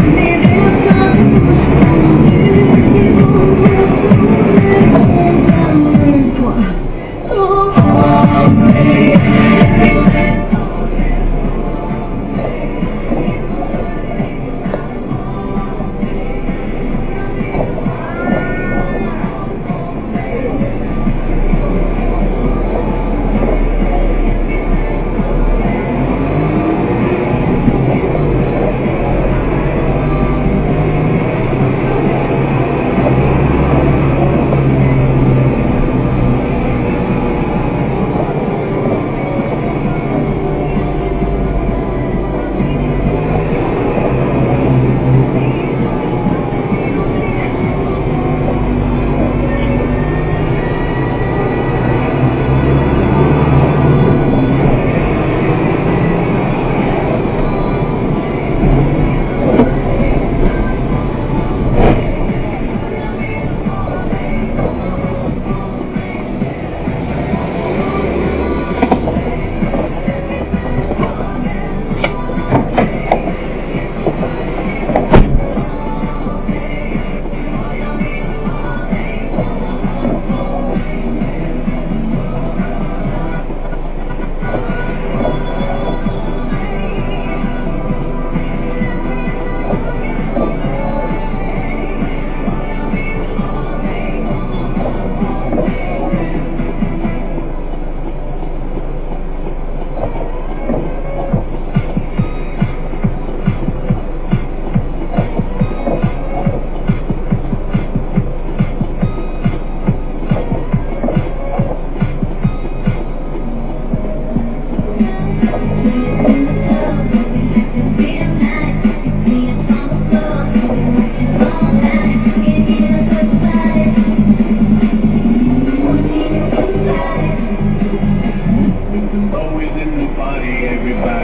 You. everybody.